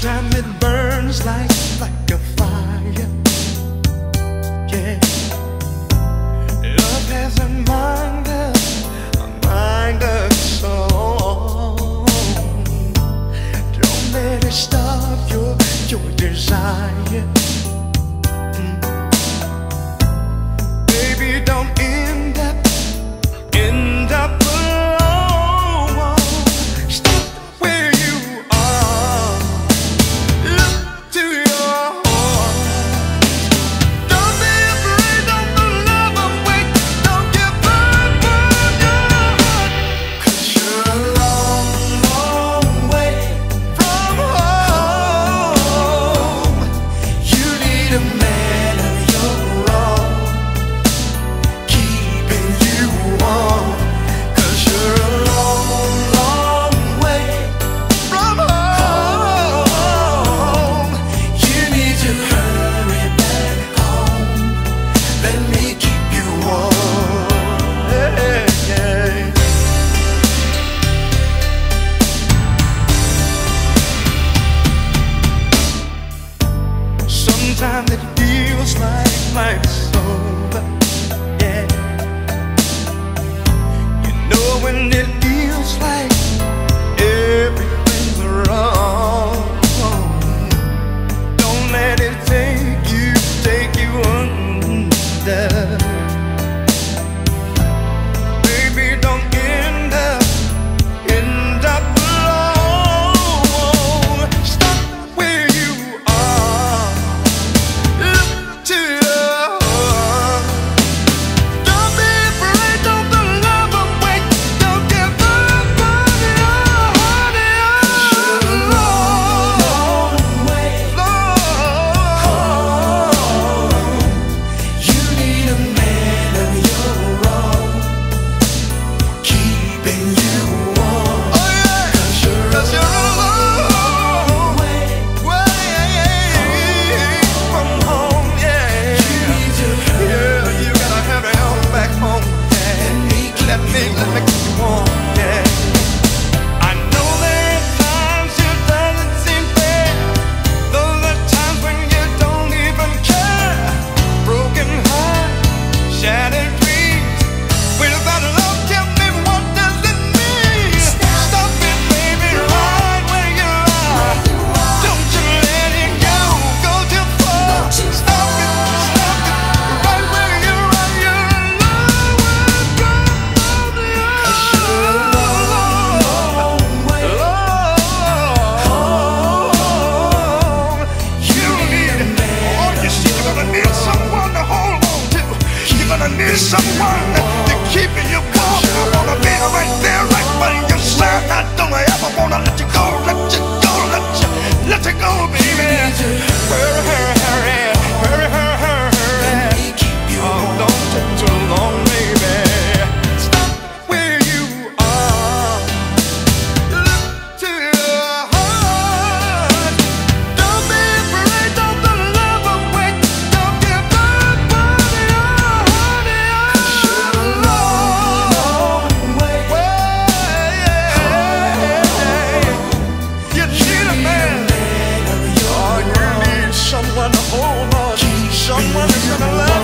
time it burns like, like a fire. Yeah. Love has a mind of a mind us all Don't let it stop your, your desire. feels like life's over. Need, oh, so. Someone is gonna love.